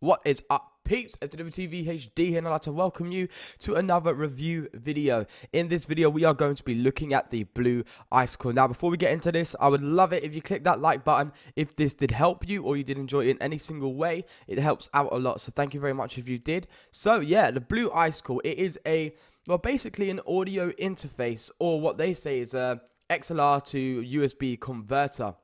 What is up, peeps? FWTV HD here, and I'd like to welcome you to another review video. In this video, we are going to be looking at the Blue Icicle. Now, before we get into this, I would love it if you click that like button. If this did help you or you did enjoy it in any single way, it helps out a lot. So thank you very much if you did. So yeah, the Blue Icicle, it is a, well, basically an audio interface, or what they say is a XLR to USB converter.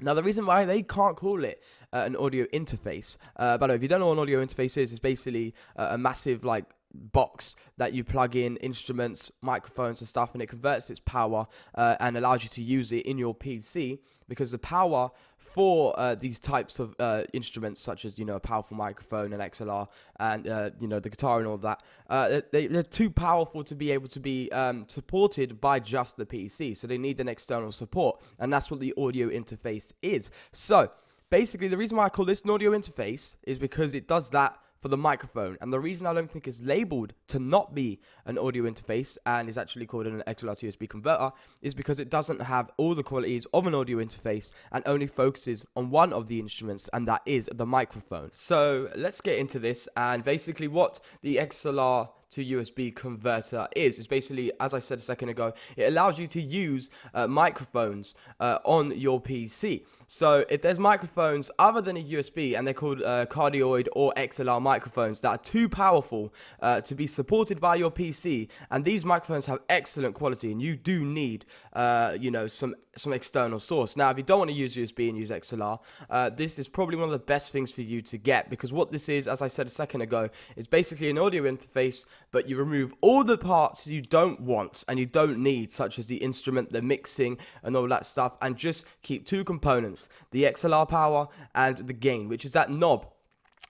Now, the reason why they can't call it uh, an audio interface, uh, by the way, if you don't know what an audio interface is, it's basically uh, a massive like box that you plug in instruments, microphones, and stuff, and it converts its power uh, and allows you to use it in your PC because the power for uh, these types of uh, instruments, such as you know a powerful microphone, an XLR, and uh, you know the guitar and all that, uh, they, they're too powerful to be able to be um, supported by just the PC. So they need an external support, and that's what the audio interface is. So basically, the reason why I call this an audio interface is because it does that for the microphone. And the reason I don't think it's labeled to not be an audio interface and is actually called an XLR to USB converter is because it doesn't have all the qualities of an audio interface and only focuses on one of the instruments, and that is the microphone. So let's get into this and basically what the XLR to USB converter is. It's basically, as I said a second ago, it allows you to use uh, microphones uh, on your PC. So if there's microphones other than a USB and they're called uh, cardioid or XLR microphones that are too powerful uh, to be supported by your PC, and these microphones have excellent quality, and you do need, uh, you know, some some external source. Now, if you don't want to use USB and use XLR, uh, this is probably one of the best things for you to get because what this is, as I said a second ago, is basically an audio interface but you remove all the parts you don't want and you don't need, such as the instrument, the mixing, and all that stuff, and just keep two components the XLR power and the gain, which is that knob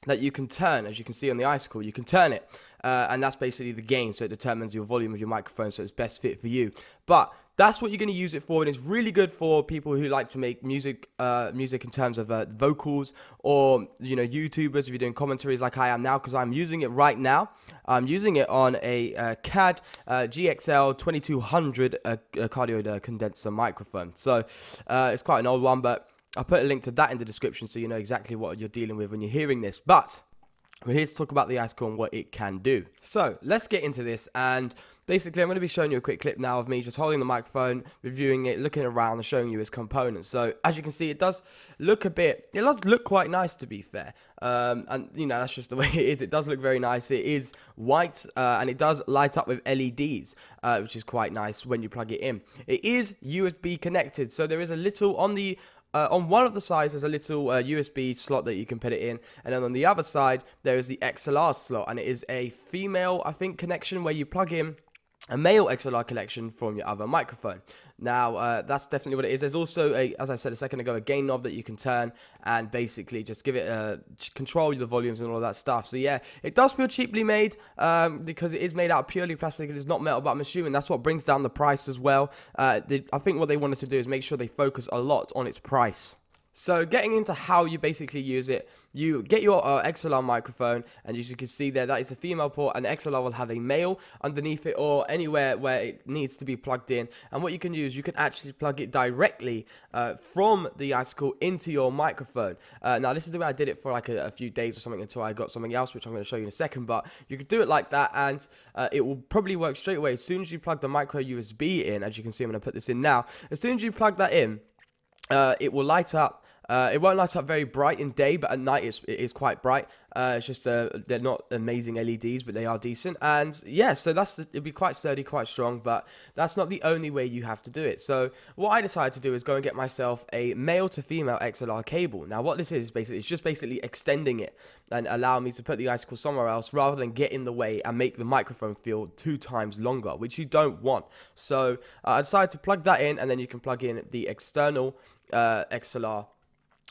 that you can turn, as you can see on the icicle, you can turn it, uh, and that's basically the gain, so it determines your volume of your microphone, so it's best fit for you. But that's what you're going to use it for and it's really good for people who like to make music uh, music in terms of uh, vocals or you know youtubers if you're doing commentaries like i am now because i'm using it right now. I'm using it on a uh, cad uh, gxl 2200 uh, cardioid uh, condenser microphone. So it's quite an old one but i'll put a link to that in the description so you know exactly what you're dealing with when you're hearing this. But we're here to talk about the icicle and what it can do. So let's get into this and basically I'm going to be showing you a quick clip now of me just holding the microphone, reviewing it, looking around and showing you its components. So as you can see, it does look a bit, it does look quite nice to be fair. Um, and you know, that's just the way it is. It does look very nice. It is white uh, and it does light up with LEDs, uh, which is quite nice when you plug it in. It is USB connected. So there is a little on the uh, on one of the sides, there's a little uh, USB slot that you can put it in, and then on the other side, there is the XLR slot, and it is a female, I think, connection where you plug in a male XLR connection from your other microphone. Now, uh, that's definitely what it is. There's also, a, as I said a second ago, a gain knob that you can turn and basically just give it a control the volumes and all that stuff. So yeah, it does feel cheaply made um, because it is made out of purely plastic. It is not metal, but I'm assuming that's what brings down the price as well. Uh, I think what they wanted to do is make sure they focus a lot on its price. So getting into how you basically use it, you get your uh, XLR microphone, and as you can see there, that is a female port, and XLR will have a male underneath it or anywhere where it needs to be plugged in. And what you can use, you can actually plug it directly uh, from the icicle into your microphone. Uh, now this is the way I did it for like a, a, few days or something until I got something else, which I'm going to show you in a second. But you could do it like that, and uh, it will probably work straight away as soon as you plug the micro USB in. As you can see, I'm going to put this in now. As soon as you plug that in, uh, it will light up uh, it won't light up very bright in day, but at night it's, it is quite bright. Uh, it's just uh, they're not amazing LEDs, but they are decent. And yeah, so that's it'll be quite sturdy, quite strong. But that's not the only way you have to do it. So what I decided to do is go and get myself a male to female XLR cable. Now what this is basically it's just basically extending it and allow me to put the icicle somewhere else rather than get in the way and make the microphone feel two times longer, which you don't want. So uh, I decided to plug that in, and then you can plug in the external uh, XLR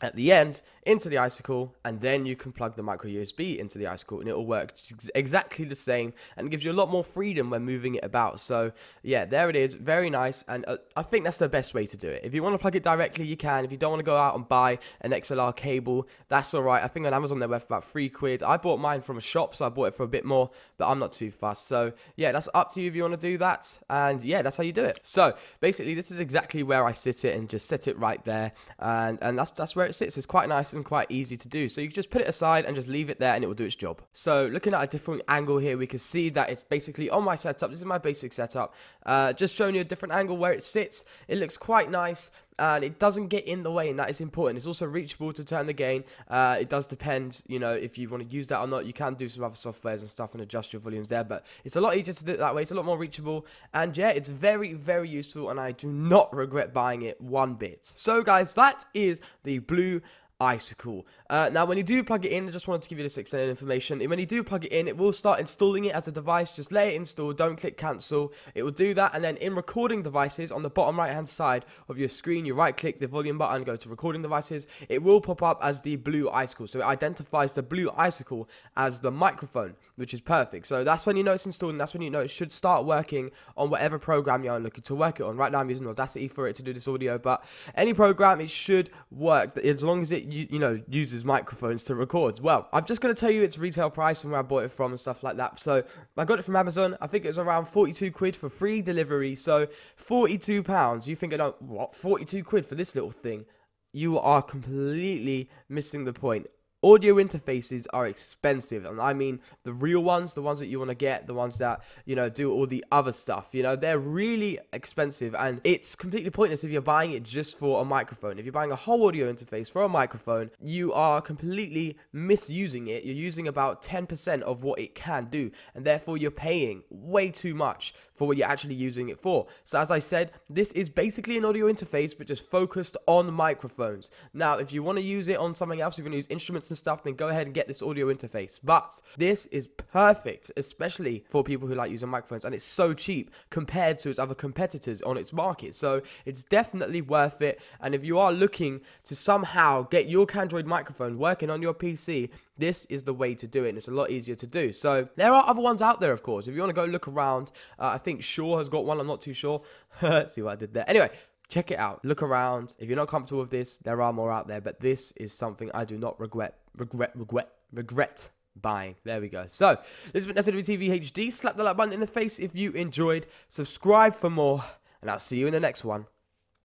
at the end into the icicle and then you can plug the micro USB into the icicle and it will work exactly the same and gives you a lot more freedom when moving it about. So yeah there it is. Very nice and uh, I think that's the best way to do it. If you want to plug it directly you can. If you don't want to go out and buy an XLR cable that's alright I think on Amazon they're worth about three quid. I bought mine from a shop so I bought it for a bit more but I'm not too fast so yeah that's up to you if you want to do that and yeah that's how you do it. So basically this is exactly where I sit it and just set it right there and and that's that's where it sits it's quite nice nice and quite easy to do. So you just put it aside and just leave it there and it will do its job. So looking at a different angle here, we can see that it's basically on my setup. This is my basic setup. Uh, just showing you a different angle where it sits. It looks quite nice and it doesn't get in the way, and that is important. It's also reachable to turn the gain. Uh, it does depend, you know, if you want to use that or not. You can do some other softwares and stuff and adjust your volumes there, but it's a lot easier to do it that way. It's a lot more reachable, and yeah, it's very, very useful, and I do not regret buying it one bit. So, guys, that is the blue Icicle. Uh, now, when you do plug it in, I just wanted to give you this extended information. When you do plug it in, it will start installing it as a device. Just let it install. Don't click cancel. It will do that. And then in recording devices, on the bottom right hand side of your screen, you right click the volume button, go to recording devices. It will pop up as the blue Icicle. So it identifies the blue Icicle as the microphone, which is perfect. So that's when you know it's installed, and that's when you know it should start working on whatever program you're looking to work it on. Right now, I'm using Audacity for it to do this audio, but any program, it should work as long as it you, know uses microphones to record. Well, I'm just going to tell you its retail price and where I bought it from and stuff like that. So I got it from Amazon. I think it was around 42 quid for free delivery. So 42 pounds. You think, oh, what? 42 quid for this little thing? You are completely missing the point audio interfaces are expensive and i mean the real ones the ones that you want to get the ones that you know do all the other stuff you know they're really expensive and it's completely pointless if you're buying it just for a microphone. If you're buying a whole audio interface for a microphone you are completely misusing it. You're using about 10% of what it can do and therefore you're paying way too much for what you're actually using it for. So as i said this is basically an audio interface but just focused on microphones. Now if you want to use it on something else if you want to use instruments and stuff, then go ahead and get this audio interface. But this is perfect, especially for people who like using microphones, and it's so cheap compared to its other competitors on its market. So it's definitely worth it. And if you are looking to somehow get your cardioid microphone working on your PC, this is the way to do it. And it's a lot easier to do. So there are other ones out there, of course. If you want to go look around, uh, I think Shure has got one. I'm not too sure. See what I did there. Anyway, check it out. Look around. If you're not comfortable with this, there are more out there, but this is something I do not regret, regret, regret, regret buying. There we go. So, this has been FWTV HD. Slap the like button in the face if you enjoyed. Subscribe for more, and I'll see you in the next one.